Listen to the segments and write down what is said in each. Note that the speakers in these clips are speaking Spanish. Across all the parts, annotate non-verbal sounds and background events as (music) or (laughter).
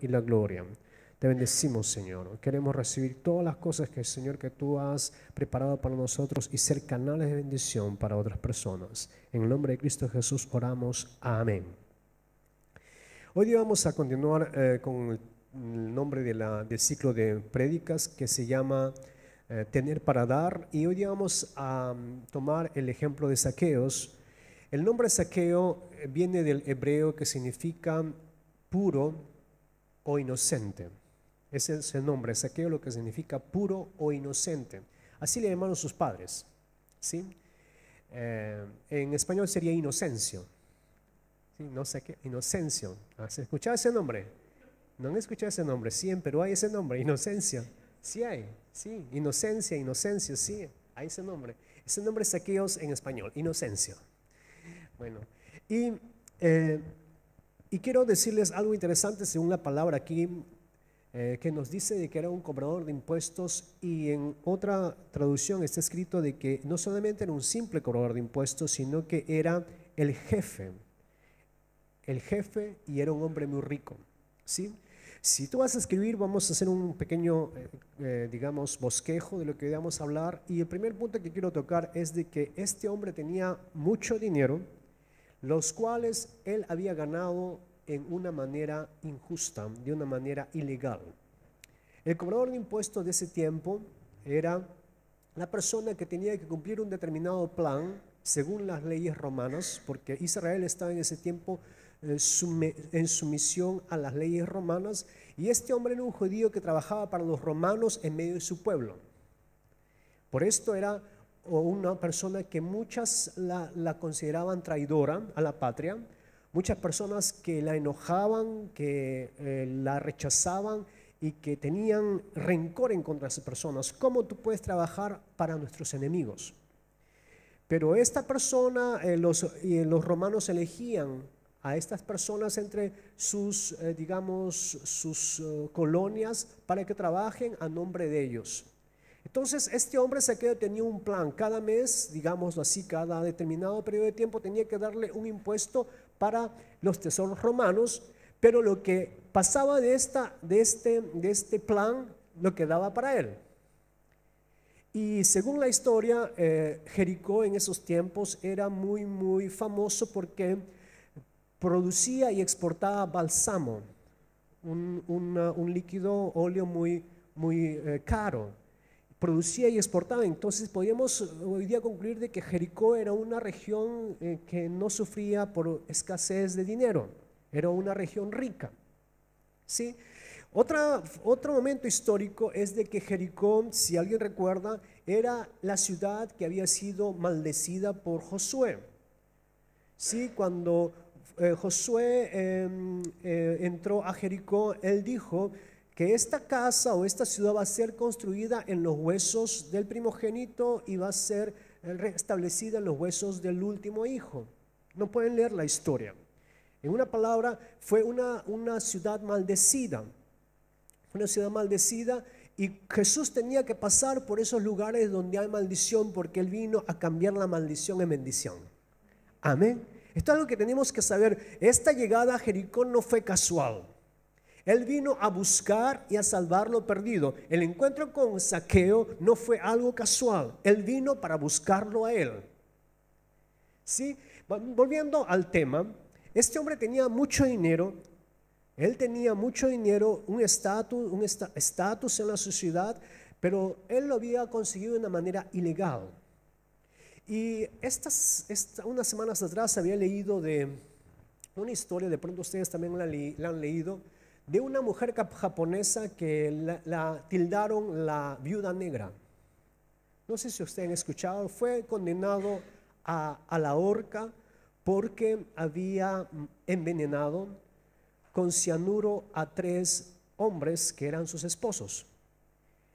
y la gloria. Te bendecimos, Señor. Queremos recibir todas las cosas que, Señor, que tú has preparado para nosotros y ser canales de bendición para otras personas. En el nombre de Cristo Jesús oramos. Amén. Hoy día vamos a continuar eh, con el nombre de la, del ciclo de prédicas que se llama eh, Tener para dar. Y hoy día vamos a mm, tomar el ejemplo de saqueos. El nombre saqueo eh, viene del hebreo que significa puro o inocente. Ese es el nombre, saqueo, lo que significa puro o inocente. Así le llamaron sus padres. ¿sí? Eh, en español sería inocencio. ¿sí? No sé qué, inocencio. ¿Has escuchado ese nombre? No han escuchado ese nombre, sí, pero hay ese nombre, inocencia. Sí hay, sí, inocencia, inocencio, sí, hay ese nombre. Ese nombre es saqueos en español, inocencio. Bueno, y, eh, y quiero decirles algo interesante según la palabra aquí eh, que nos dice de que era un cobrador de impuestos y en otra traducción está escrito de que no solamente era un simple cobrador de impuestos, sino que era el jefe. El jefe y era un hombre muy rico. ¿sí? Si tú vas a escribir, vamos a hacer un pequeño, eh, eh, digamos, bosquejo de lo que vamos a hablar. Y el primer punto que quiero tocar es de que este hombre tenía mucho dinero, los cuales él había ganado en una manera injusta, de una manera ilegal. El cobrador de impuestos de ese tiempo era la persona que tenía que cumplir un determinado plan según las leyes romanas, porque Israel estaba en ese tiempo eh, en sumisión a las leyes romanas, y este hombre era un judío que trabajaba para los romanos en medio de su pueblo. Por esto era una persona que muchas la, consideraban traidora a la patria, muchas personas que la enojaban, que eh, la rechazaban y que tenían rencor en contra de esas personas. ¿Cómo tú puedes trabajar para nuestros enemigos? Pero esta persona, eh, los, los romanos elegían a estas personas entre sus, eh, digamos, sus colonias para que trabajen a nombre de ellos. Entonces, este hombre se quedó, tenía un plan. Cada mes, digamos así, cada determinado periodo de tiempo tenía que darle un impuesto para los tesoros romanos, pero lo que pasaba de, esta, de, este, de este plan lo quedaba para él. Y según la historia, eh, Jericó en esos tiempos era muy, muy famoso porque producía y exportaba balsamo, un, líquido óleo muy, muy eh, caro producía y exportaba. Entonces podríamos hoy día concluir de que Jericó era una región eh, que no sufría por escasez de dinero, era una región rica. ¿sí? Otro momento histórico es de que Jericó, si alguien recuerda, era la ciudad que había sido maldecida por Josué. ¿Sí? Cuando eh, Josué em, eh, entró a Jericó, él dijo, que esta casa o esta ciudad va a ser construida en los huesos del primogénito y va a ser restablecida en los huesos del último hijo. No pueden leer la historia. En una palabra, fue una, una ciudad maldecida. Una ciudad maldecida y Jesús tenía que pasar por esos lugares donde hay maldición porque Él vino a cambiar la maldición en bendición. Amén. Esto es algo que tenemos que saber. Esta llegada a Jericó no fue casual. Él vino a buscar y a salvar lo perdido. El encuentro con Saqueo no fue algo casual. Él vino para buscarlo a él. ¿Sí? Volviendo al tema, este hombre tenía mucho dinero. Él tenía mucho dinero, un estatus, un estatus en la sociedad, pero él lo había conseguido de una manera ilegal. Y estas, unas semanas atrás había leído de una historia, de pronto ustedes también la han leído, de una mujer japonesa que la, tildaron la viuda negra. No sé si ustedes han escuchado, fue condenado a, la horca porque había envenenado con cianuro a tres hombres que eran sus esposos.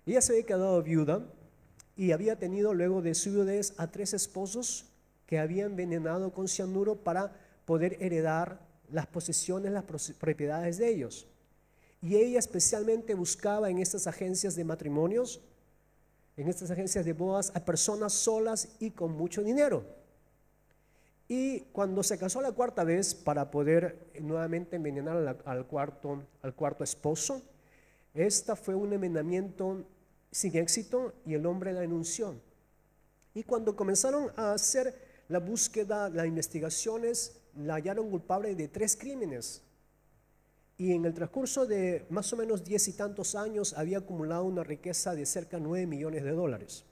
Ella se había quedado viuda y había tenido luego de su viudez a tres esposos que habían envenenado con cianuro para poder heredar las posesiones, las propiedades de ellos. Y ella especialmente buscaba en estas agencias de matrimonios, en estas agencias de bodas, a personas solas y con mucho dinero. Y cuando se casó la cuarta vez para poder nuevamente envenenar al, cuarto, al cuarto esposo, esta fue un envenenamiento sin éxito y el hombre la denunció. Y cuando comenzaron a hacer la búsqueda, las investigaciones, la hallaron culpable de tres crímenes. Y en el transcurso de más o menos diez y tantos años había acumulado una riqueza de cerca de nueve millones de dólares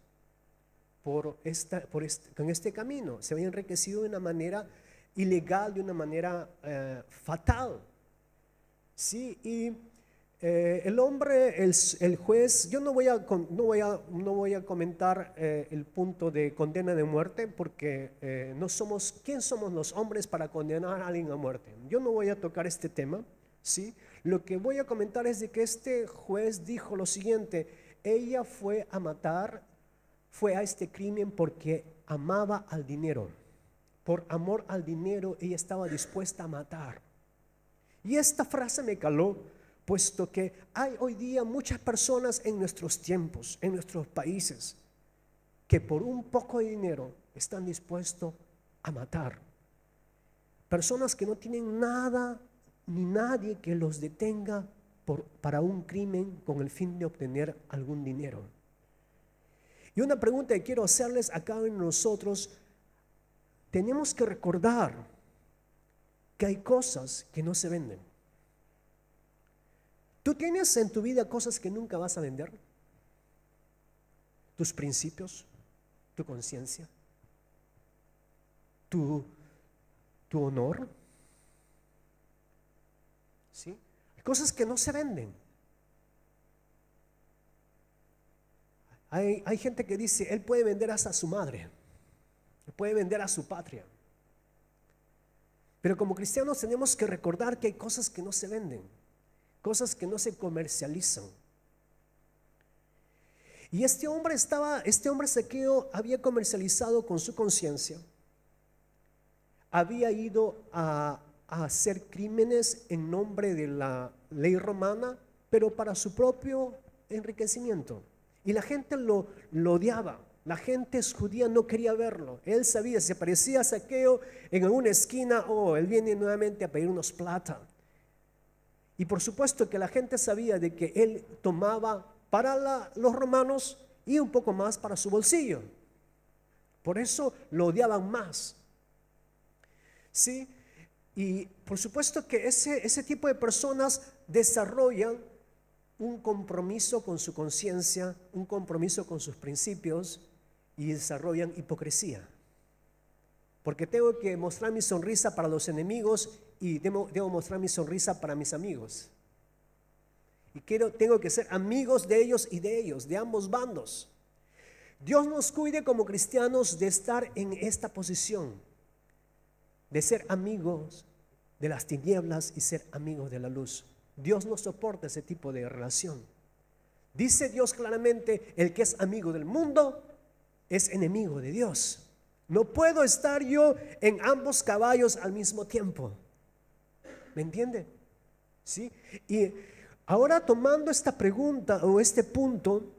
por esta, por este, con este camino. Se había enriquecido de una manera ilegal, de una manera eh, fatal. Sí, y eh, el hombre, el, el, juez, yo no voy a, no voy a, no voy a comentar eh, el punto de condena de muerte porque eh, no somos, ¿quién somos los hombres para condenar a alguien a muerte? Yo no voy a tocar este tema, ¿sí? Lo que voy a comentar es de que este juez dijo lo siguiente, ella fue a matar, fue a este crimen porque amaba al dinero. Por amor al dinero ella estaba dispuesta a matar. Y esta frase me caló puesto que hay hoy día muchas personas en nuestros tiempos, en nuestros países, que por un poco de dinero están dispuestos a matar. Personas que no tienen nada ni nadie que los detenga por, para un crimen con el fin de obtener algún dinero. Y una pregunta que quiero hacerles a cada uno de nosotros, tenemos que recordar que hay cosas que no se venden. ¿Tú tienes en tu vida cosas que nunca vas a vender? Tus principios, tu conciencia, tu, tu honor. Hay cosas que no se venden. Hay, hay, gente que dice, él puede vender hasta a su madre, puede vender a su patria. Pero como cristianos tenemos que recordar que hay cosas que no se venden cosas que no se comercializan. Y este hombre estaba, este hombre Saqueo había comercializado con su conciencia, había ido a, hacer crímenes en nombre de la ley romana, pero para su propio enriquecimiento. Y la gente lo, odiaba. La gente judía no quería verlo. Él sabía, si aparecía Saqueo en alguna esquina, oh, él viene nuevamente a pedir unos plata. Y por supuesto que la gente sabía de que él tomaba para los romanos y un poco más para su bolsillo. Por eso lo odiaban más. ¿Sí? Y por supuesto que ese, ese tipo de personas desarrollan un compromiso con su conciencia, un compromiso con sus principios y desarrollan hipocresía. Porque tengo que mostrar mi sonrisa para los enemigos y debo, mostrar mi sonrisa para mis amigos. Y quiero, tengo que ser amigos de ellos y de ellos, de ambos bandos. Dios nos cuide como cristianos de estar en esta posición, de ser amigos de las tinieblas y ser amigos de la luz. Dios no soporta ese tipo de relación. Dice Dios claramente, el que es amigo del mundo es enemigo de Dios. No puedo estar yo en ambos caballos al mismo tiempo. ¿Me entiende? ¿Sí? Y ahora tomando esta pregunta o este punto,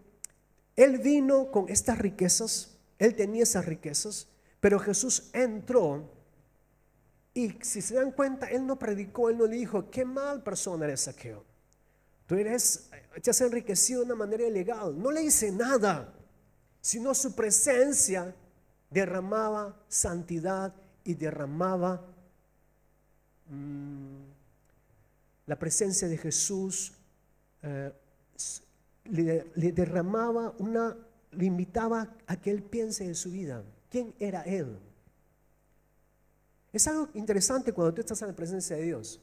él vino con estas riquezas, él tenía esas riquezas, pero Jesús entró y si se dan cuenta, él no predicó, él no dijo, qué mal persona eres saqueo. Tú eres, te has enriquecido de una manera ilegal. No le dice nada, sino su presencia derramaba santidad y derramaba mm, la presencia de Jesús, eh, le, derramaba una, le invitaba a que él piense en su vida. ¿Quién era él? Es algo interesante cuando tú estás en la presencia de Dios.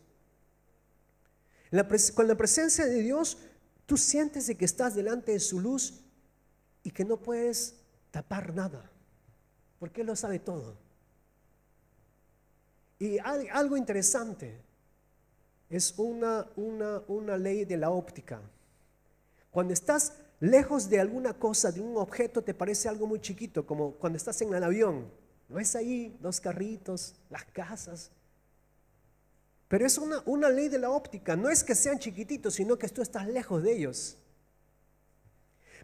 con la presencia de Dios, tú sientes de que estás delante de su luz y que no puedes tapar nada porque Él lo sabe todo. Y algo interesante es una, una, una ley de la óptica. Cuando estás lejos de alguna cosa, de un objeto, te parece algo muy chiquito, como cuando estás en el avión. No es ahí los carritos, las casas. Pero es una, una ley de la óptica. No es que sean chiquititos, sino que tú estás lejos de ellos.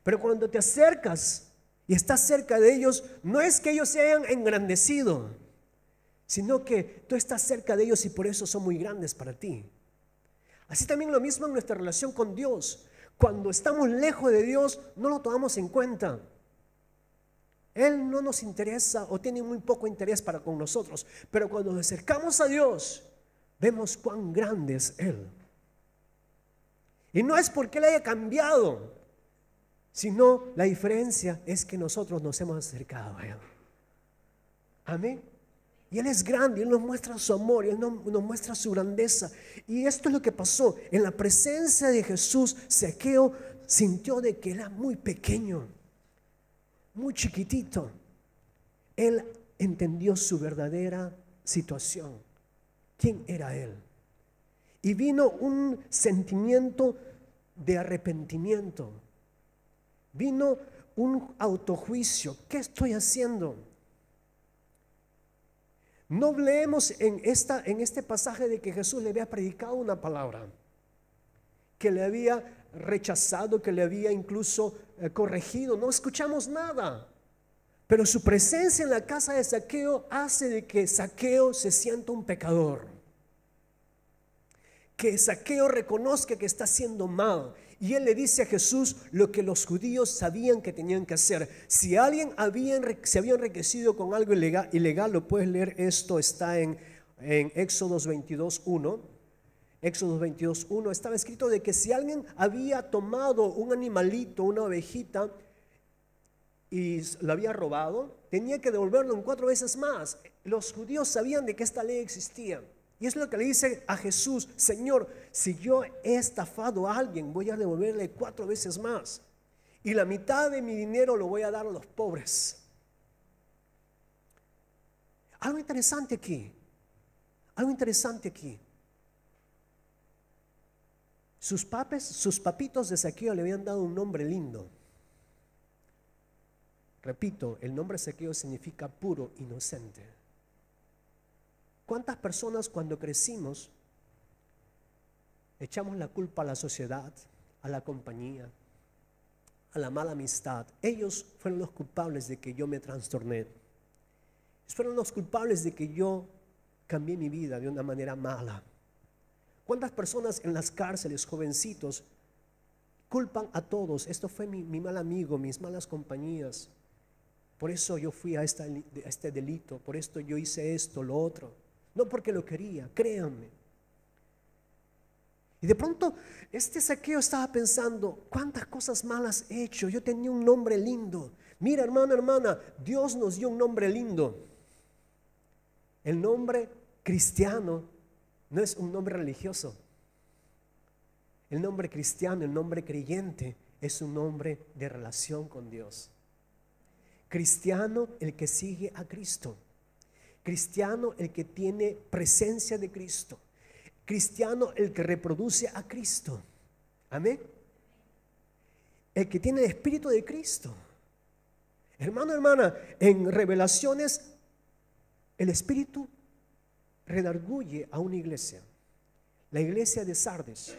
Pero cuando te acercas y estás cerca de ellos, no es que ellos se hayan engrandecido, sino que tú estás cerca de ellos y por eso son muy grandes para ti. Así también lo mismo en nuestra relación con Dios. Cuando estamos lejos de Dios, no lo tomamos en cuenta. Él no nos interesa o tiene muy poco interés para con nosotros. Pero cuando nos acercamos a Dios, vemos cuán grande es Él. Y no es porque Él haya cambiado, sino la diferencia es que nosotros nos hemos acercado a Él. Amén. Y Él es grande, Él nos muestra su amor, Él nos, nos, muestra su grandeza. Y esto es lo que pasó. En la presencia de Jesús, Saqueo sintió de que era muy pequeño, muy chiquitito. Él entendió su verdadera situación. ¿Quién era Él? Y vino un sentimiento de arrepentimiento. Vino un autojuicio. ¿Qué estoy haciendo? No leemos en, esta, en este pasaje de que Jesús le había predicado una palabra, que le había rechazado, que le había incluso eh, corregido. No escuchamos nada. Pero su presencia en la casa de Saqueo hace de que Saqueo se sienta un pecador. Que Saqueo reconozca que está haciendo mal y él le dice a Jesús lo que los judíos sabían que tenían que hacer. Si alguien se había enriquecido con algo ilegal, ilegal, lo puedes leer, esto está en, en Éxodos 22, 1. Éxodo 22, 1 estaba escrito de que si alguien había tomado un animalito, una ovejita, y lo había robado, tenía que devolverlo en cuatro veces más. Los judíos sabían de que esta ley existía. Y es lo que le dice a Jesús, Señor, si yo he estafado a alguien, voy a devolverle cuatro veces más. Y la mitad de mi dinero lo voy a dar a los pobres. Algo interesante aquí, algo interesante aquí. Sus papes, sus papitos de saqueo le habían dado un nombre lindo. Repito, el nombre saqueo significa puro, inocente. ¿Cuántas personas cuando crecimos echamos la culpa a la sociedad, a la compañía, a la mala amistad? Ellos fueron los culpables de que yo me trastorné. Fueron los culpables de que yo cambié mi vida de una manera mala. ¿Cuántas personas en las cárceles, jovencitos, culpan a todos? Esto fue mi, mal amigo, mis malas compañías. Por eso yo fui a, a este delito, por esto yo hice esto, lo otro. No porque lo quería, créanme. Y de pronto este saqueo estaba pensando, ¿cuántas cosas malas he hecho? Yo tenía un nombre lindo. Mira, hermano, hermana, Dios nos dio un nombre lindo. El nombre cristiano no es un nombre religioso. El nombre cristiano, el nombre creyente, es un nombre de relación con Dios. Cristiano, el que sigue a Cristo. Cristiano el que tiene presencia de Cristo. Cristiano el que reproduce a Cristo. Amén. El que tiene el espíritu de Cristo. Hermano, hermana, en revelaciones el espíritu redarguye a una iglesia. La iglesia de Sardis.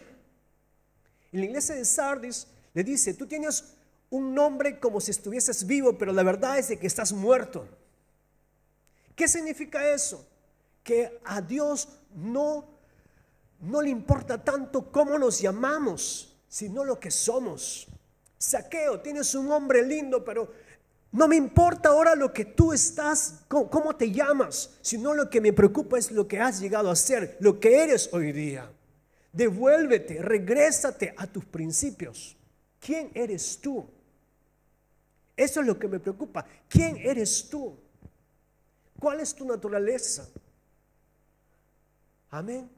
En la iglesia de Sardis le dice, tú tienes un nombre como si estuvieses vivo, pero la verdad es de que estás muerto. ¿Qué significa eso? Que a Dios no, no le importa tanto cómo nos llamamos, sino lo que somos. Saqueo, tienes un hombre lindo, pero no me importa ahora lo que tú estás, cómo, te llamas, sino lo que me preocupa es lo que has llegado a ser, lo que eres hoy día. Devuélvete, regrésate a tus principios. ¿Quién eres tú? Eso es lo que me preocupa. ¿Quién eres tú? ¿Cuál es tu naturaleza? Amén.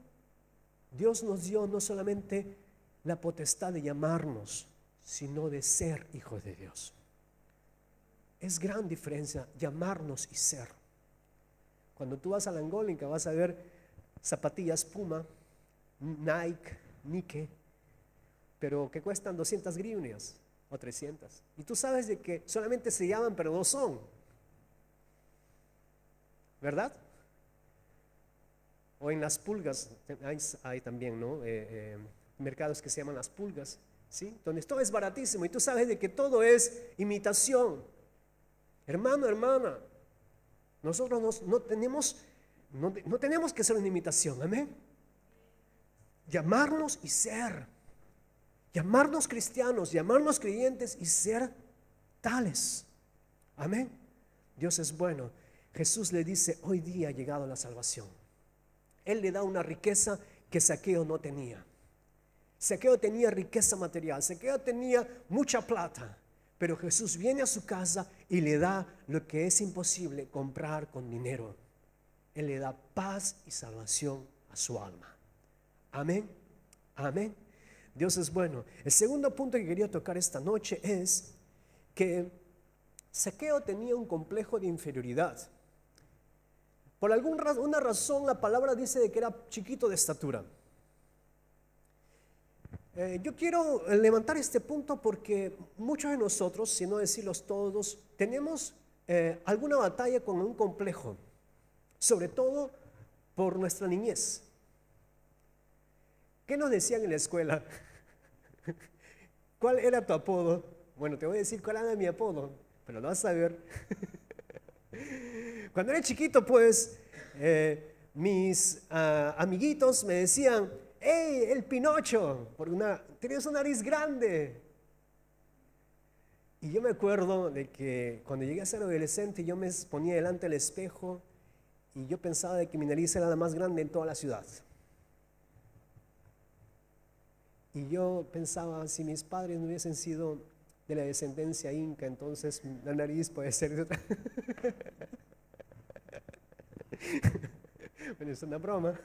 Dios nos dio no solamente la potestad de llamarnos, sino de ser hijos de Dios. Es gran diferencia llamarnos y ser. Cuando tú vas a la Angólica vas a ver zapatillas Puma, Nike, Nike, pero que cuestan 200 grivnias o 300. Y tú sabes de que solamente se llaman, pero no son. ¿verdad? O en las pulgas, hay, también, ¿no? Eh, eh, mercados que se llaman las pulgas, ¿sí? Donde todo es baratísimo y tú sabes de que todo es imitación. Hermano, hermana, nosotros no tenemos No, no tenemos que ser una imitación, amén. Llamarnos y ser. Llamarnos cristianos, llamarnos creyentes y ser tales. Amén. Dios es bueno. Jesús le dice, hoy día ha llegado la salvación. Él le da una riqueza que Saqueo no tenía. Saqueo tenía riqueza material, Saqueo tenía mucha plata, pero Jesús viene a su casa y le da lo que es imposible comprar con dinero. Él le da paz y salvación a su alma. Amén. Amén. Dios es bueno. El segundo punto que quería tocar esta noche es que Saqueo tenía un complejo de inferioridad. Por alguna razón la palabra dice de que era chiquito de estatura. Eh, yo quiero levantar este punto porque muchos de nosotros, si no decirlos todos, tenemos eh, alguna batalla con un complejo, sobre todo por nuestra niñez. ¿Qué nos decían en la escuela? (laughs) ¿Cuál era tu apodo? Bueno, te voy a decir cuál era mi apodo, pero lo vas a ver. (laughs) Cuando era chiquito, pues, eh, mis ah, amiguitos me decían, ¡Ey, el Pinocho! Por una, tenías una nariz grande. Y yo me acuerdo de que cuando llegué a ser adolescente, yo me ponía delante del espejo y yo pensaba de que mi nariz era la más grande en toda la ciudad. Y yo pensaba, si mis padres no hubiesen sido de la descendencia inca, entonces la nariz puede ser de otra. (laughs) bueno, es una broma.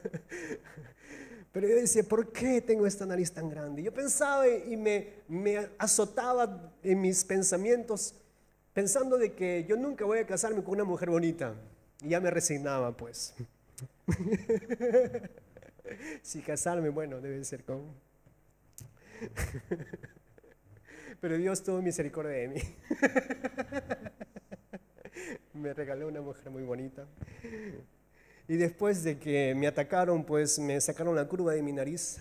Pero yo decía, ¿por qué tengo esta nariz tan grande? Yo pensaba y me, azotaba en mis pensamientos, pensando de que yo nunca voy a casarme con una mujer bonita. Y ya me resignaba, pues. (laughs) si casarme, bueno, debe ser con... (laughs) Pero Dios tuvo misericordia de mí. (laughs) me regaló una mujer muy bonita. Y después de que me atacaron, pues me sacaron la curva de mi nariz.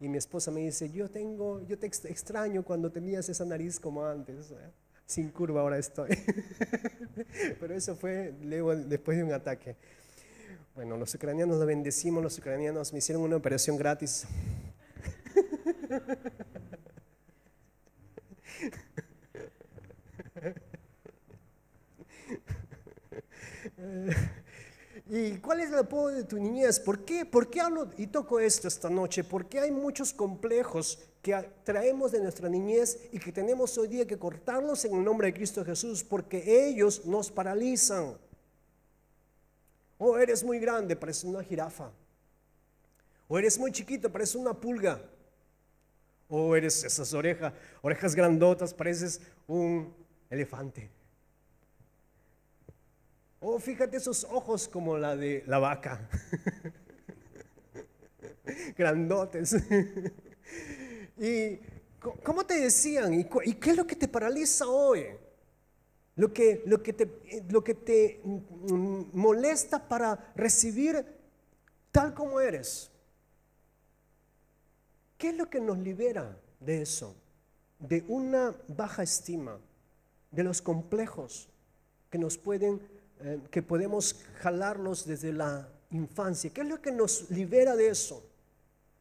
Y mi esposa me dice, yo tengo, yo te extraño cuando tenías esa nariz como antes. ¿eh? Sin curva ahora estoy. (laughs) Pero eso fue luego, después de un ataque. Bueno, los ucranianos lo bendecimos, los ucranianos me hicieron una operación gratis. (laughs) ¿Y cuál es el apodo de tu niñez? ¿Por qué? ¿Por qué hablo y toco esto esta noche? Porque hay muchos complejos que traemos de nuestra niñez y que tenemos hoy día que cortarlos en el nombre de Cristo Jesús porque ellos nos paralizan. O eres muy grande, parece una jirafa. O eres muy chiquito, parece una pulga. O eres esas orejas, orejas grandotas, pareces un elefante. Oh, fíjate esos ojos como la de la vaca. (laughs) Grandotes. (laughs) ¿Y cómo te decían? ¿Y qué es lo que te paraliza hoy? Lo que, lo que, te, lo que te mm, molesta para recibir tal como eres. ¿Qué es lo que nos libera de eso? De una baja estima, de los complejos que nos pueden eh, que podemos jalarlos desde la infancia. ¿Qué es lo que nos libera de eso?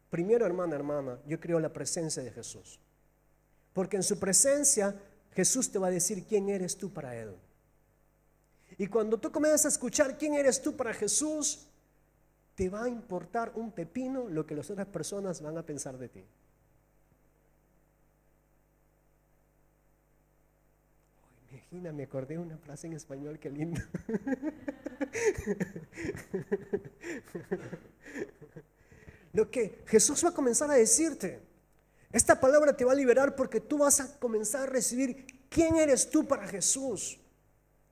Primero, hermana, hermana, yo creo la presencia de Jesús. Porque en su presencia Jesús te va a decir quién eres tú para Él. Y cuando tú comienzas a escuchar quién eres tú para Jesús, te va a importar un pepino lo que las otras personas van a pensar de ti. Me acordé de una frase en español, qué lindo. (laughs) Lo que Jesús va a comenzar a decirte, esta palabra te va a liberar porque tú vas a comenzar a recibir quién eres tú para Jesús.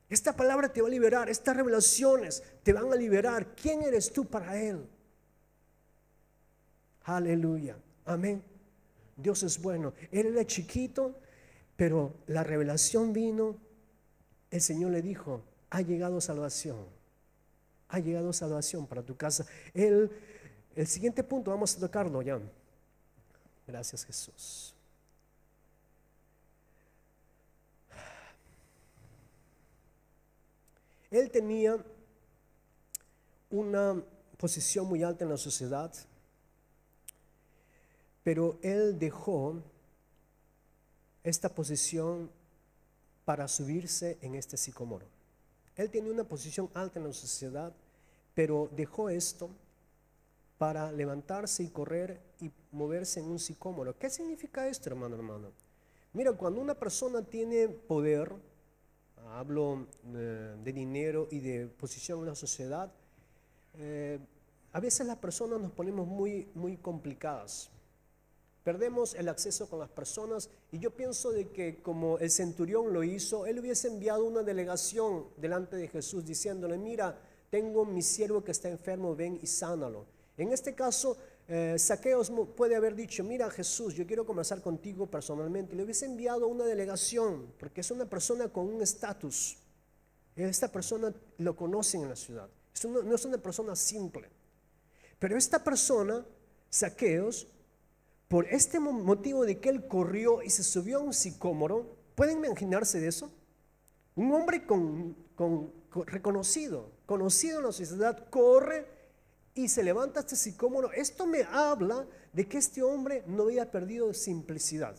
Esta palabra te va a liberar, estas revelaciones te van a liberar quién eres tú para Él. Aleluya, amén. Dios es bueno. Él era chiquito, pero la revelación vino, el Señor le dijo, ha llegado salvación, ha llegado salvación para tu casa. El, el siguiente punto, vamos a tocarlo ya. Gracias Jesús. Él tenía una posición muy alta en la sociedad, pero él dejó esta posición para subirse en este sicómoro. Él tenía una posición alta en la sociedad, pero dejó esto para levantarse y correr y moverse en un sicómoro. ¿Qué significa esto, hermano, hermano? Mira, cuando una persona tiene poder, hablo eh, de dinero y de posición en la sociedad, eh, a veces las personas nos ponemos muy, muy complicadas. Perdemos el acceso con las personas y yo pienso de que como el centurión lo hizo, él hubiese enviado una delegación delante de Jesús diciéndole, mira, tengo mi siervo que está enfermo, ven y sánalo. En este caso, eh, Saqueos puede haber dicho, mira Jesús, yo quiero conversar contigo personalmente. Le hubiese enviado una delegación, porque es una persona con un estatus. Esta persona lo conocen en la ciudad. no es una persona simple. Pero esta persona, Saqueos, por este motivo de que él corrió y se subió a un sicómoro, ¿pueden imaginarse de eso? Un hombre con, reconocido, conocido en la sociedad, corre y se levanta este sicómoro. Esto me habla de que este hombre no había perdido simplicidad.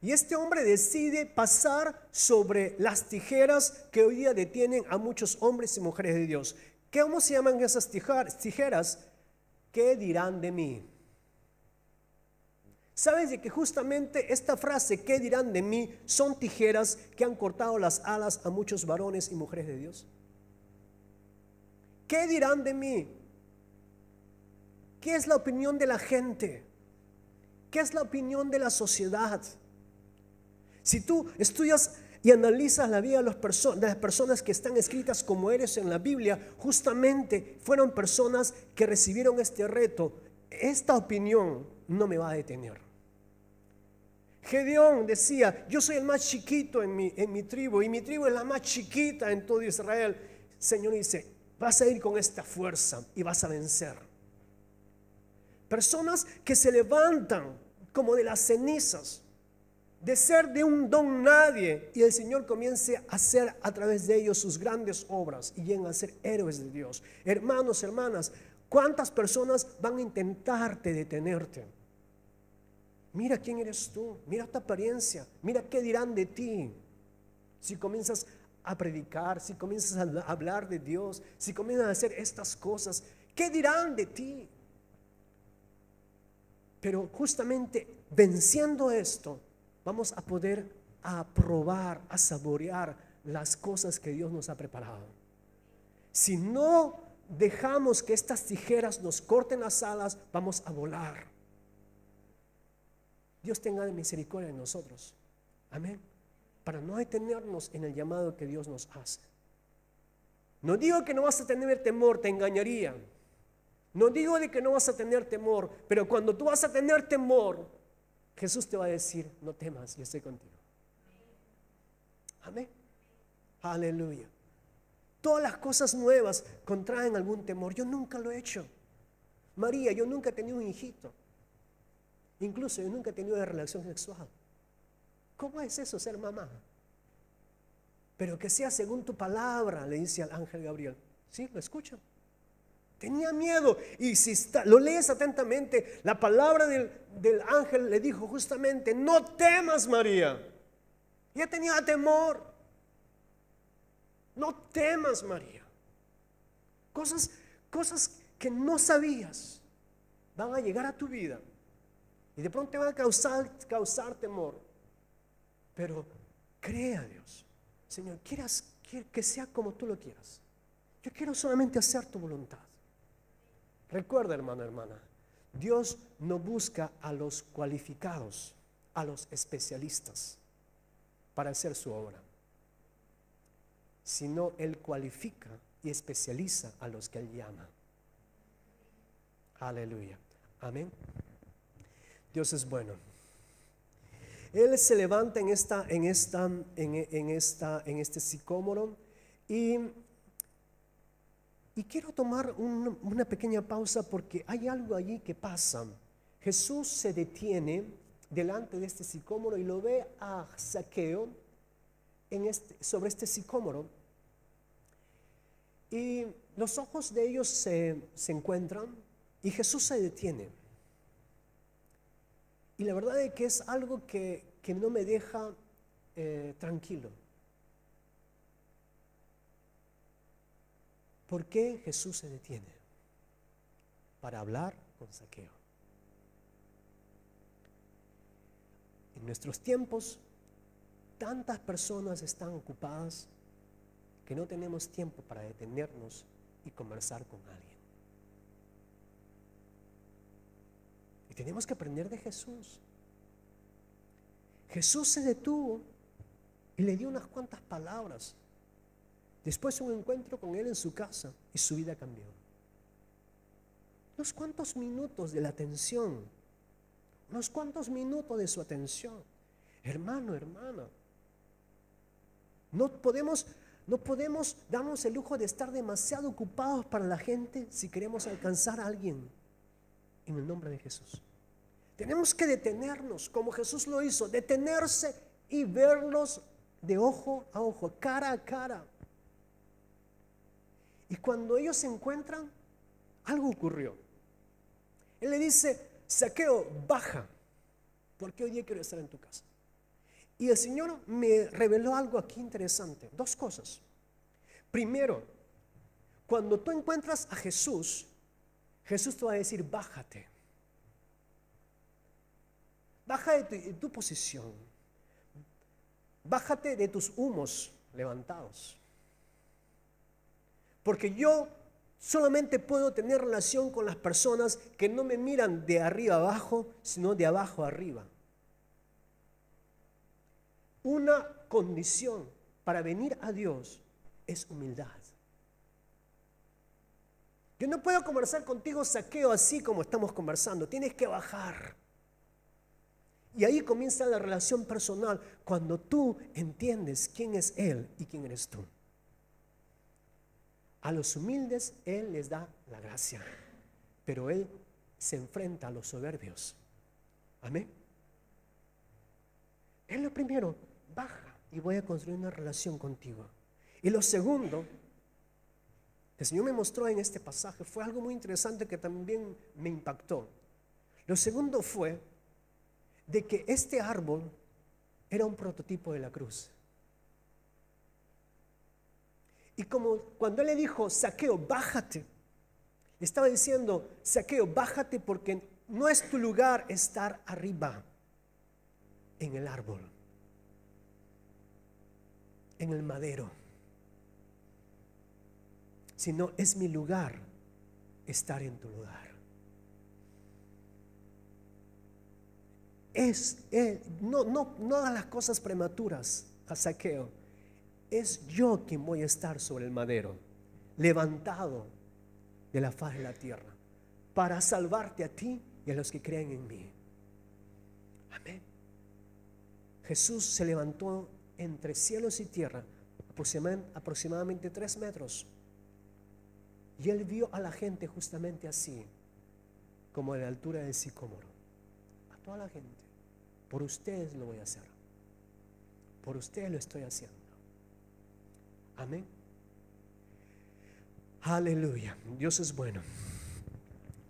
Y este hombre decide pasar sobre las tijeras que hoy día detienen a muchos hombres y mujeres de Dios. ¿Cómo se llaman esas tijeras? ¿Qué dirán de mí? ¿Sabes de que justamente esta frase, ¿qué dirán de mí? son tijeras que han cortado las alas a muchos varones y mujeres de Dios? ¿Qué dirán de mí? ¿Qué es la opinión de la gente? ¿Qué es la opinión de la sociedad? Si tú estudias y analizas la vida de, de, las personas que están escritas como eres en la Biblia, justamente fueron personas que recibieron este reto. Esta opinión no me va a detener. Gedeón decía, yo soy el más chiquito en mi, en mi tribu y mi tribu es la más chiquita en todo Israel. Señor dice, Vas a ir con esta fuerza y vas a vencer. Personas que se levantan como de las cenizas, de ser de un don nadie, y el Señor comience a hacer a través de ellos sus grandes obras y lleguen a ser héroes de Dios. Hermanos, hermanas, ¿cuántas personas van a intentarte detenerte? Mira quién eres tú, mira tu apariencia, mira qué dirán de ti. Si comienzas a predicar, si comienzas a hablar de Dios, si comienzas a hacer estas cosas, ¿qué dirán de ti? Pero justamente venciendo esto, vamos a poder aprobar, a saborear las cosas que Dios nos ha preparado. Si no dejamos que estas tijeras nos corten las alas, vamos a volar. Dios tenga de misericordia en nosotros. Amén para no detenernos en el llamado que Dios nos hace. No digo que no vas a tener temor, te engañaría. No digo de que no vas a tener temor, pero cuando tú vas a tener temor, Jesús te va a decir, no temas, yo estoy contigo. Amén. Aleluya. Todas las cosas nuevas contraen algún temor. Yo nunca lo he hecho. María, yo nunca he tenido un hijito. Incluso yo nunca he tenido una relación sexual. ¿Cómo es eso ser mamá? Pero que sea según tu palabra, le dice al ángel Gabriel. ¿Sí? ¿Lo escuchan? Tenía miedo. Y si lo lees atentamente, la palabra del, del ángel le dijo justamente, no temas María. Ya tenía temor. No temas María. Cosas, cosas que no sabías van a llegar a tu vida. Y de pronto te van a causar, causar temor. Pero cree a Dios. Señor, quieras que sea como tú lo quieras. Yo quiero solamente hacer tu voluntad. Recuerda, hermano, hermana, Dios no busca a los cualificados, a los especialistas para hacer su obra, sino Él cualifica y especializa a los que Él llama. Aleluya. Amén. Dios es bueno. Él se levanta en, esta, en, esta, en, esta, en este sicómoro y, y quiero tomar una pequeña pausa porque hay algo allí que pasa. Jesús se detiene delante de este sicómoro y lo ve a Saqueo este, sobre este sicómoro. Y los ojos de ellos se, se encuentran y Jesús se detiene. Y la verdad es que es algo que, que no me deja eh, tranquilo. ¿Por qué Jesús se detiene? Para hablar con saqueo. En nuestros tiempos, tantas personas están ocupadas que no tenemos tiempo para detenernos y conversar con alguien. Y tenemos que aprender de Jesús. Jesús se detuvo y le dio unas cuantas palabras. Después un encuentro con él en su casa y su vida cambió. Unos cuantos minutos de la atención, unos cuantos minutos de su atención. Hermano, hermana, no podemos, no podemos darnos el lujo de estar demasiado ocupados para la gente si queremos alcanzar a alguien en el nombre de Jesús. Tenemos que detenernos como Jesús lo hizo, detenerse y verlos de ojo a ojo, cara a cara. Y cuando ellos se encuentran, algo ocurrió. Él le dice, saqueo, baja, porque hoy día quiero estar en tu casa. Y el Señor me reveló algo aquí interesante, dos cosas. Primero, cuando tú encuentras a Jesús, Jesús te va a decir, bájate. Baja de tu posición. Bájate de tus humos levantados. Porque yo solamente puedo tener relación con las personas que no me miran de arriba abajo, sino de abajo arriba. Una condición para venir a Dios es humildad. Yo no puedo conversar contigo saqueo así como estamos conversando. Tienes que bajar. Y ahí comienza la relación personal cuando tú entiendes quién es Él y quién eres tú. A los humildes Él les da la gracia, pero Él se enfrenta a los soberbios. Amén. Es lo primero, baja y voy a construir una relación contigo. Y lo segundo, el Señor me mostró en este pasaje, fue algo muy interesante que también me impactó. Lo segundo fue de que este árbol era un prototipo de la cruz. Y como cuando él le dijo, saqueo, bájate, le estaba diciendo, saqueo, bájate porque no es tu lugar estar arriba en el árbol, en el madero, sino es mi lugar estar en tu lugar. es, eh, no, no, no hagas las cosas prematuras a saqueo. Es yo quien voy a estar sobre el madero, levantado de la faz de la tierra, para salvarte a ti y a los que creen en mí. Amén. Jesús se levantó entre cielos y tierra, aproximadamente tres metros. Y él vio a la gente justamente así, como a la altura del sicómoro. A toda la gente. Por ustedes lo voy a hacer. Por ustedes lo estoy haciendo. Amén. Aleluya. Dios es bueno.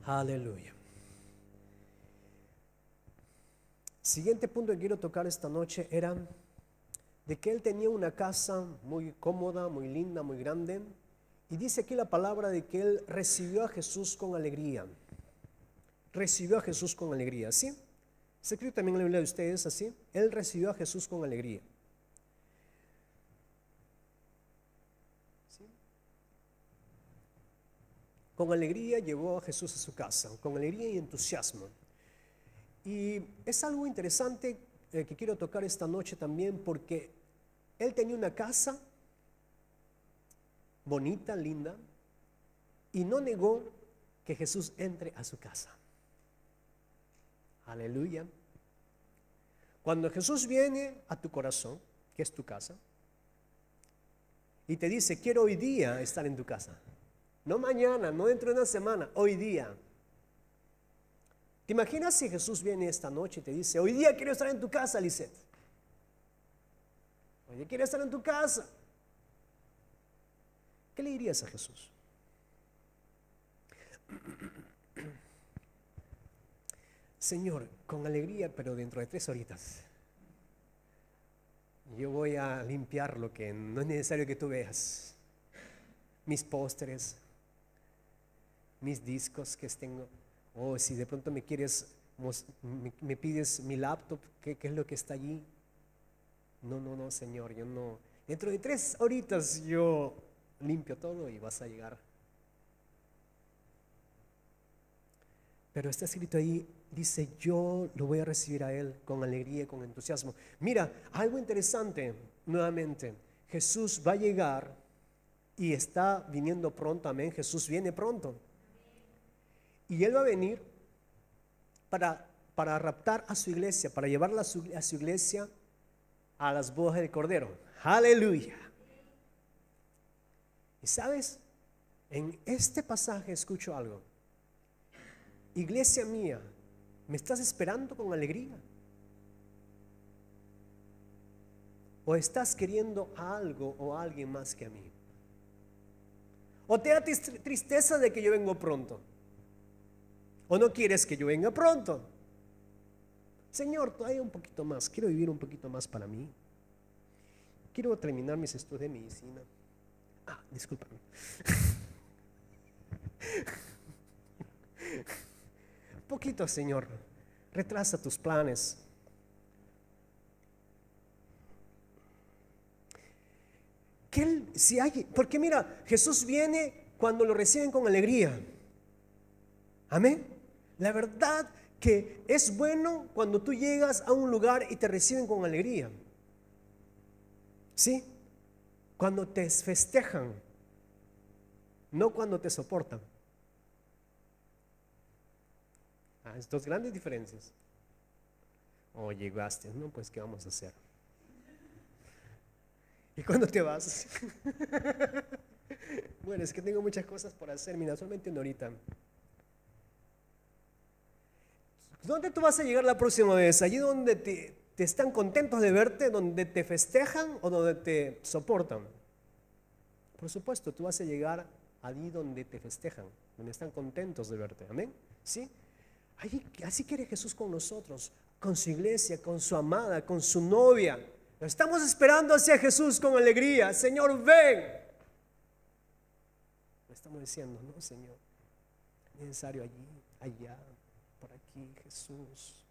Aleluya. Siguiente punto que quiero tocar esta noche era de que él tenía una casa muy cómoda, muy linda, muy grande. Y dice aquí la palabra de que él recibió a Jesús con alegría. Recibió a Jesús con alegría, ¿sí? Se escribe también en la Biblia de ustedes así. Él recibió a Jesús con alegría. Con alegría llevó a Jesús a su casa, con alegría y entusiasmo. Y es algo interesante eh, que quiero tocar esta noche también porque él tenía una casa bonita, linda, y no negó que Jesús entre a su casa. Aleluya. Cuando Jesús viene a tu corazón, que es tu casa, y te dice, quiero hoy día estar en tu casa. No mañana, no dentro de una semana, hoy día. ¿Te imaginas si Jesús viene esta noche y te dice, hoy día quiero estar en tu casa, Lisette? Día quiero estar en tu casa. ¿Qué le dirías a Jesús? Señor, con alegría, pero dentro de tres horitas, yo voy a limpiar lo que no es necesario que tú veas. Mis pósteres, mis discos que tengo. O si de pronto me quieres, me, pides mi laptop, ¿qué, ¿qué, es lo que está allí? No, no, no, Señor, yo no. Dentro de tres horitas yo limpio todo y vas a llegar. Pero está escrito ahí, dice, yo lo voy a recibir a Él con alegría y con entusiasmo. Mira, algo interesante, nuevamente, Jesús va a llegar y está viniendo pronto, amén, Jesús viene pronto. Y Él va a venir para, para raptar a su iglesia, para llevarla a su, a su iglesia a las bodas del Cordero. Aleluya. Y sabes, en este pasaje escucho algo. Iglesia mía, ¿me estás esperando con alegría? ¿O estás queriendo a algo o a alguien más que a mí? ¿O te da tristeza de que yo vengo pronto? ¿O no quieres que yo venga pronto? Señor, todavía un poquito más. Quiero vivir un poquito más para mí. Quiero terminar mis estudios de medicina. Ah, discúlpame. (laughs) poquito, Señor. Retrasa tus planes. Si hay, porque mira, Jesús viene cuando lo reciben con alegría. Amén. La verdad que es bueno cuando tú llegas a un lugar y te reciben con alegría. ¿Sí? Cuando te festejan, no cuando te soportan. Ah, dos grandes diferencias. Oh, llegaste. No, pues, ¿qué vamos a hacer? ¿Y cuándo te vas? (laughs) bueno, es que tengo muchas cosas por hacer. Mira, solamente una horita. ¿Dónde tú vas a llegar la próxima vez? ¿Allí donde te, están contentos de verte, donde te festejan o donde te soportan? Por supuesto, tú vas a llegar allí donde te festejan, donde están contentos de verte. Amén. ¿Sí? así quiere Jesús con nosotros, con su iglesia, con su amada, con su novia. Estamos esperando hacia Jesús con alegría. Señor, ven. estamos diciendo, no, Señor. Es necesario allí, allá aquí, Jesús.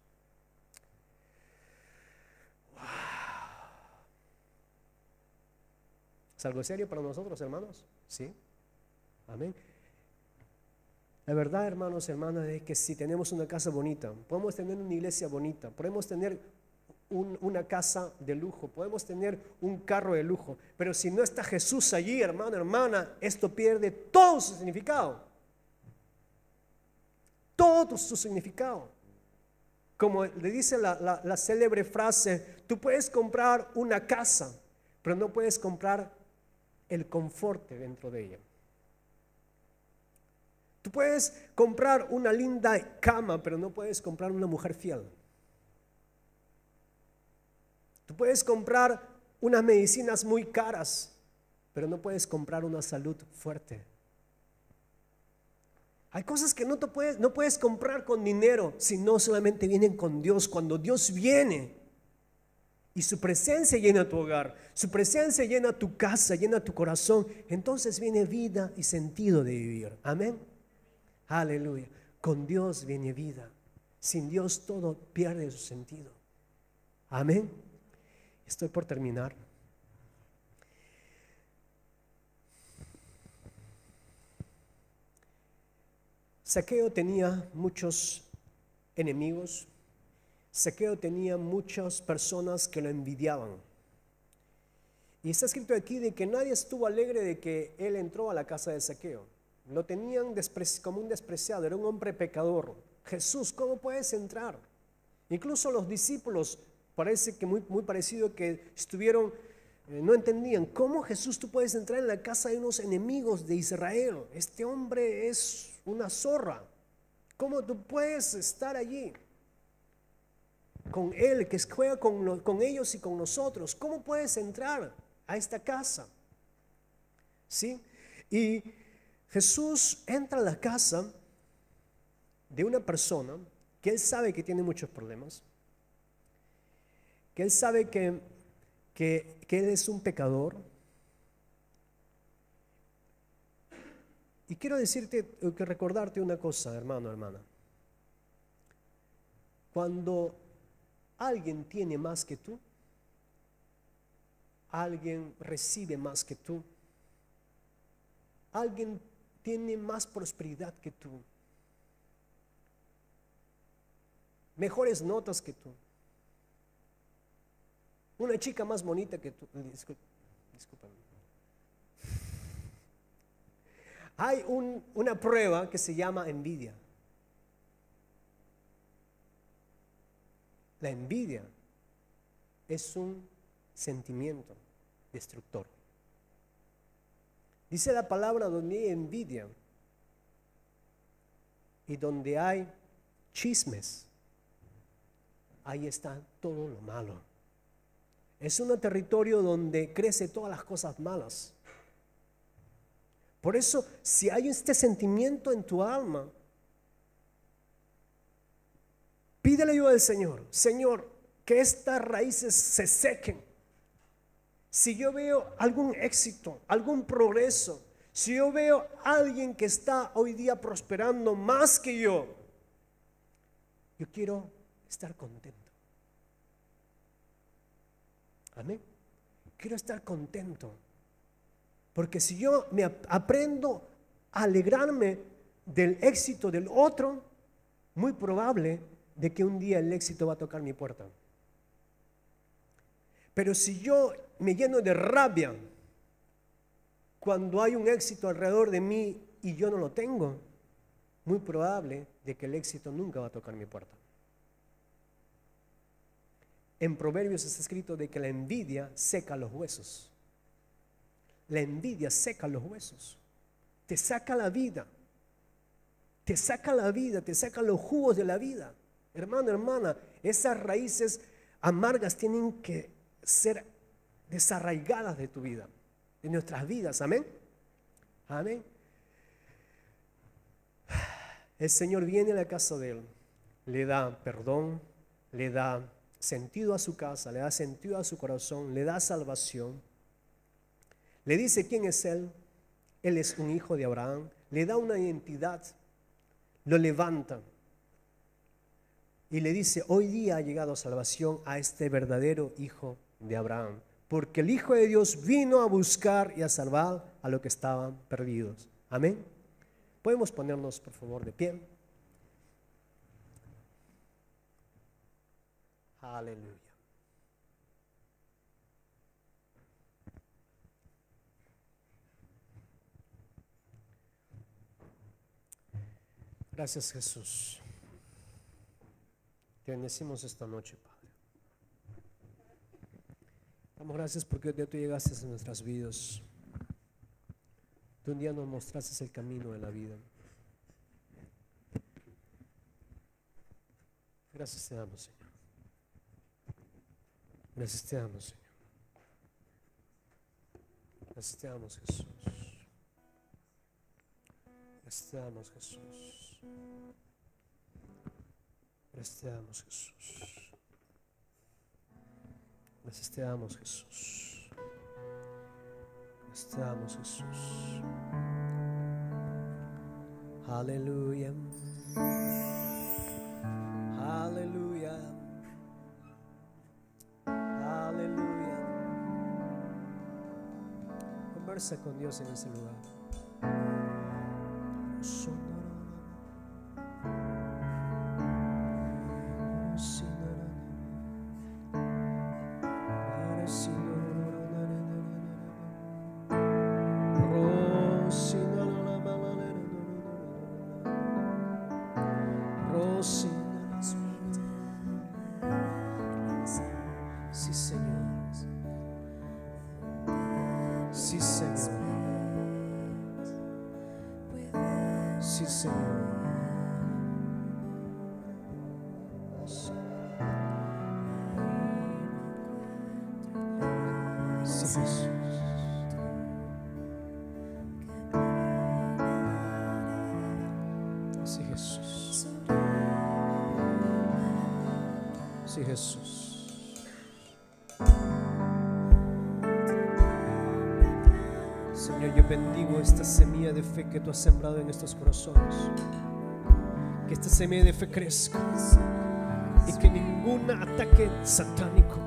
Wow. ¿Es algo serio para nosotros, hermanos? Sí. Amén. La verdad, hermanos, hermanas, es que si tenemos una casa bonita, podemos tener una iglesia bonita, podemos tener una casa de lujo, podemos tener un carro de lujo, pero si no está Jesús allí, hermano, hermana, esto pierde todo su significado todo su significado. Como le dice la, célebre frase, tú puedes comprar una casa, pero no puedes comprar el confort dentro de ella. Tú puedes comprar una linda cama, pero no puedes comprar una mujer fiel. Tú puedes comprar unas medicinas muy caras, pero no puedes comprar una salud fuerte. Hay cosas que no, te puedes, no puedes comprar con dinero, sino solamente vienen con Dios. Cuando Dios viene y su presencia llena tu hogar, su presencia llena tu casa, llena tu corazón, entonces viene vida y sentido de vivir. Amén. Aleluya. Con Dios viene vida. Sin Dios todo pierde su sentido. Amén. Estoy por terminar. Saqueo tenía muchos enemigos. Saqueo tenía muchas personas que lo envidiaban. Y está escrito aquí de que nadie estuvo alegre de que él entró a la casa de Saqueo. Lo tenían como un despreciado, era un hombre pecador. Jesús, ¿cómo puedes entrar? Incluso los discípulos, parece que muy, muy parecido que estuvieron, eh, no entendían, ¿cómo Jesús tú puedes entrar en la casa de unos enemigos de Israel? Este hombre es una zorra. ¿Cómo tú puedes estar allí? Con Él, que juega con, ellos y con nosotros. ¿Cómo puedes entrar a esta casa? ¿Sí? Y Jesús entra a la casa de una persona que él sabe que tiene muchos problemas, que él sabe que, que, que él es un pecador. Y quiero decirte, que recordarte una cosa, hermano, hermana. Cuando alguien tiene más que tú, alguien recibe más que tú, alguien tiene más prosperidad que tú, mejores notas que tú, una chica más bonita que tú. Discúlpame. Hay una prueba que se llama envidia. La envidia es un sentimiento destructor. Dice la palabra donde hay envidia y donde hay chismes, ahí está todo lo malo. Es un territorio donde crece todas las cosas malas. Por eso, si hay este sentimiento en tu alma, pídele ayuda al Señor. Señor, que estas raíces se sequen. Si yo veo algún éxito, algún progreso, si yo veo a alguien que está hoy día prosperando más que yo, yo quiero estar contento. Amén. Quiero estar contento. Porque si yo me aprendo a alegrarme del éxito del otro, muy probable de que un día el éxito va a tocar mi puerta. Pero si yo me lleno de rabia cuando hay un éxito alrededor de mí y yo no lo tengo, muy probable de que el éxito nunca va a tocar mi puerta. En Proverbios está escrito de que la envidia seca los huesos. La envidia seca los huesos. Te saca la vida. Te saca la vida, te saca los jugos de la vida. Hermano, hermana, esas raíces amargas tienen que ser desarraigadas de tu vida, de nuestras vidas. Amén. Amén. El Señor viene a la casa de Él, le da perdón, le da sentido a su casa, le da sentido a su corazón, le da salvación. Le dice quién es Él. Él es un hijo de Abraham. Le da una identidad. Lo levanta. Y le dice, hoy día ha llegado salvación a este verdadero hijo de Abraham. Porque el Hijo de Dios vino a buscar y a salvar a los que estaban perdidos. Amén. Podemos ponernos, por favor, de pie. Aleluya. Gracias Jesús. Te bendecimos esta noche, Padre. Damos gracias porque tú llegaste a nuestras vidas. Tú un día nos mostraste el camino de la vida. Gracias te damos, Señor. Gracias te damos, Señor. Gracias te damos, Jesús. Gracias te damos, Jesús. Gracias te damos, Jesús. Gracias te damos, Jesús. Gracias te damos, Jesús. Aleluya. Aleluya. Conversa con Dios en ese lugar. Que esta semilla de fe crezca y que ningún ataque satánico,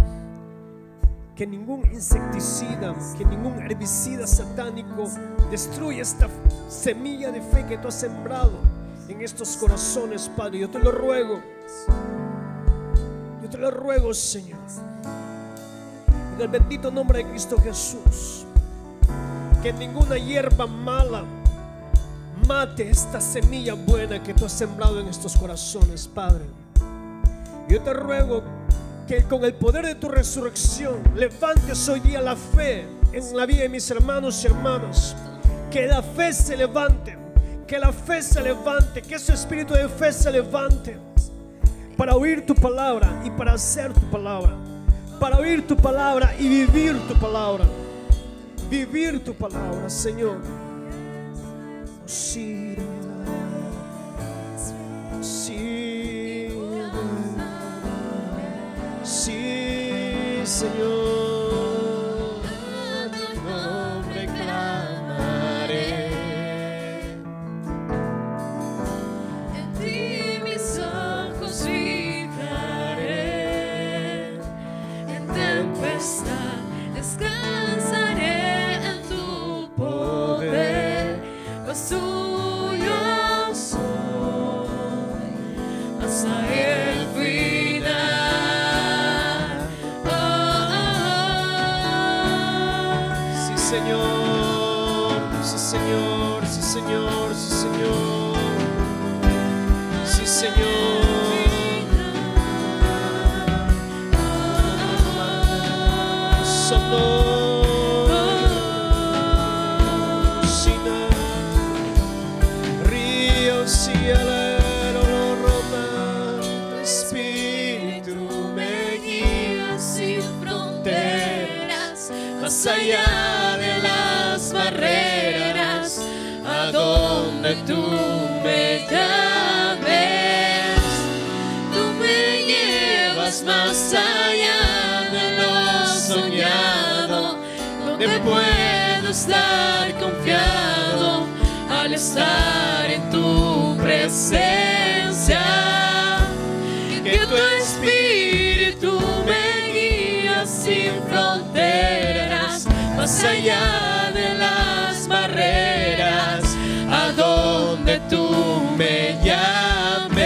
que ningún insecticida, que ningún herbicida satánico destruya esta semilla de fe que tú has sembrado en estos corazones, Padre. Yo te lo ruego. Yo te lo ruego, Señor. En el bendito nombre de Cristo Jesús. Que ninguna hierba mala mate esta semilla buena que tú has sembrado en estos corazones, Padre. Yo te ruego que con el poder de tu resurrección levantes hoy día la fe en la vida de mis hermanos y hermanas. Que la fe se levante, que la fe se levante, que ese espíritu de fe se levante para oír tu palabra y para hacer tu palabra. Para oír tu palabra y vivir tu palabra. Vivir tu palabra, Señor. Sí, Señor, sí, Señor, sí, Señor, sí, Señor. Donde tú me llames, tú me llevas más allá de lo soñado, donde puedo estar confiado al estar en tu presencia. Que tu espíritu me guía sin fronteras, más allá me llames,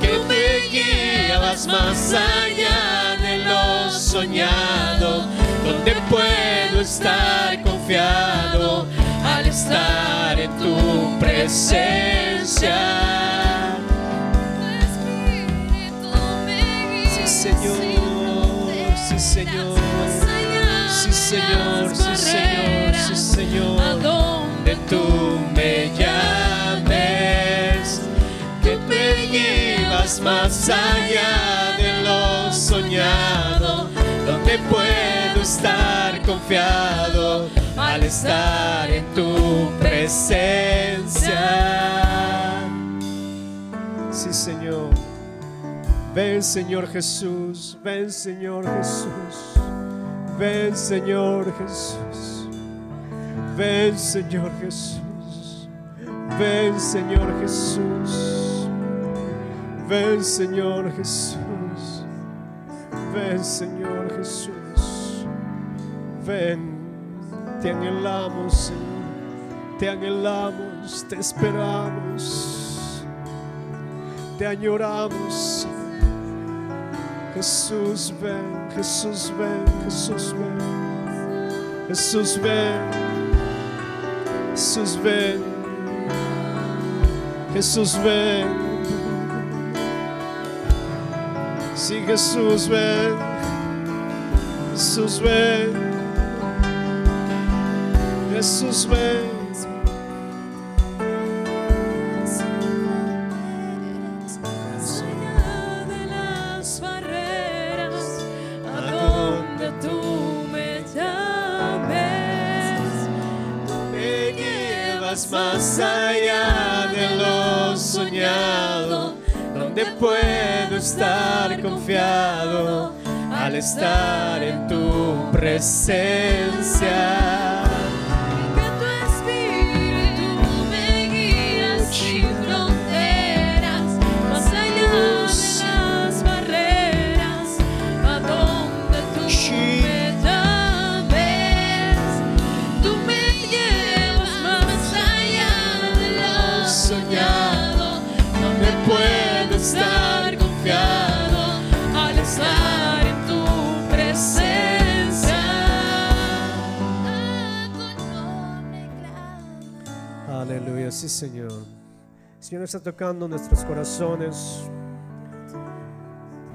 que me guías más allá de lo soñado, donde puedo estar confiado al estar en tu presencia. Sí, Señor, sí, Señor. Sí, Señor, sí, Señor, sí, Señor. Donde tú me más allá de lo soñado, donde puedo estar confiado al estar en tu presencia. Sí, Señor. Ven, Señor Jesús. Ven, Señor Jesús. Ven, Señor Jesús. Ven, Señor Jesús. Ven, Señor Jesús. Ven, Señor Jesús. Ven, Señor Jesús. Ven. Te anhelamos. Te anhelamos, te esperamos. Te añoramos. Jesús ven, Jesús ven, Jesús ven. Jesús ven. Jesús ven. Jesús ven. Sí, Jesús ven. Jesús ven. Jesús ven. Más allá de lo soñado, donde puedo estar confiado, al estar en tu presencia. Sí Señor. El Señor está tocando nuestros corazones.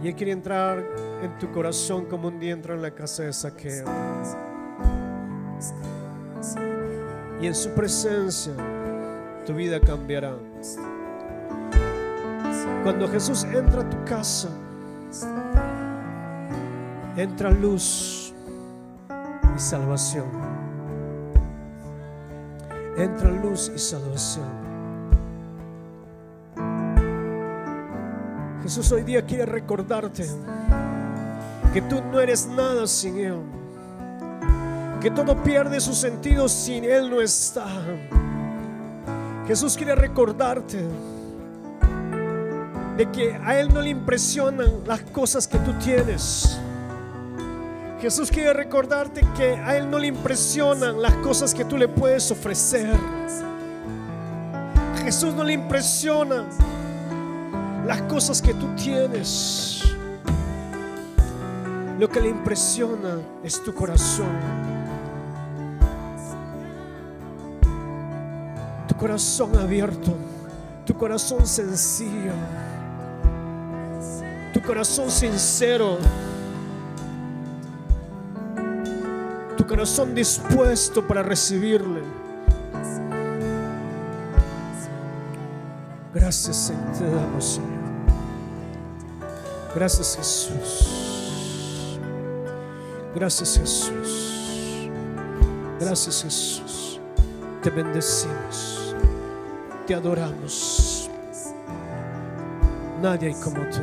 Y Él quiere entrar en tu corazón como un día en la casa de Saqueo. Y en su presencia tu vida cambiará. Cuando Jesús entra a tu casa, entra luz y salvación. Entra luz y salvación. Jesús hoy día quiere recordarte que tú no eres nada sin Él. Que todo pierde su sentido sin Él no está. Jesús quiere recordarte de que a Él no le impresionan las cosas que tú tienes. Jesús quiere recordarte que a Él no le impresionan las cosas que tú le puedes ofrecer. A Jesús no le impresiona las cosas que tú tienes. Lo que le impresiona es tu corazón. Tu corazón abierto, tu corazón sencillo, tu corazón sincero. Corazón dispuesto para recibirle. Gracias Señor, te damos Señor. Gracias Jesús. Gracias Jesús. Gracias Jesús. Te bendecimos. Te adoramos. Nadie hay como tú.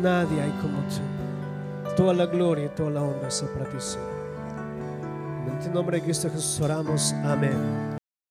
Nadie hay como tú. Toda la gloria y toda la honra sea para ti, Señor. En el nombre de Cristo Jesús oramos. Amén.